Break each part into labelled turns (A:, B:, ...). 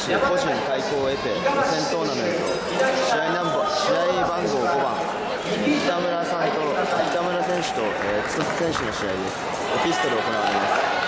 A: 手個人対抗を得て予選トーナメント試合ナンバ試合番号5番北村さんと北村選手と、えー、選手の試合です。エピストル行われます。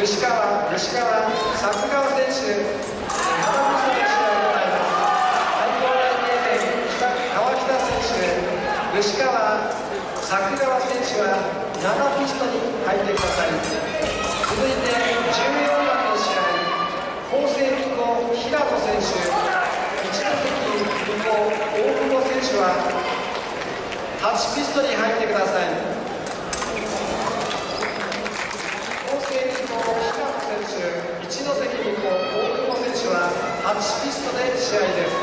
A: 吉川吉川佐川選手選手がいます最高川北選手吉川桜川選手は7ピストに入ってください。続いて14番の試合法政機構平野選手一打席以大久保選手は8ピストに入ってください。一関機構大久保選手は8ピストで試合です。